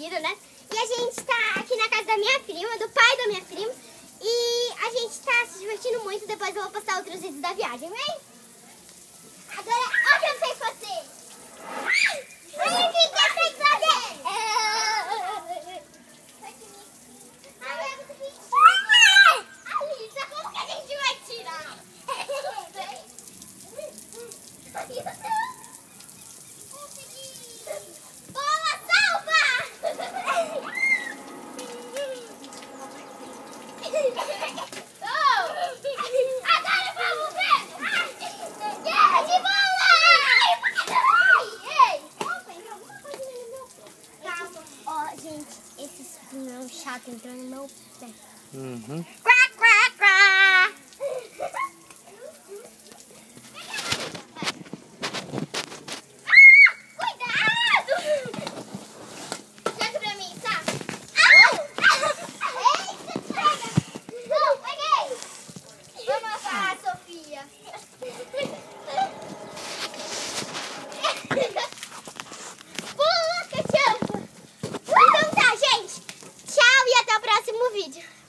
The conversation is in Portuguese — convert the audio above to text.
e fila, né? E a gente tá aqui na casa da minha prima, do pai da minha prima. E a gente tá se divertindo muito. Depois eu vou postar outros vídeos da viagem, vem? Agora, olha o que eu sei fazer. Olha o que eu sei fazer. Alissa, como que a gente vai tirar? Gente, esse espinhão chato entrou no meu pé. Uhum. Pula, cachorro! Então tá, gente. Tchau e até o próximo vídeo.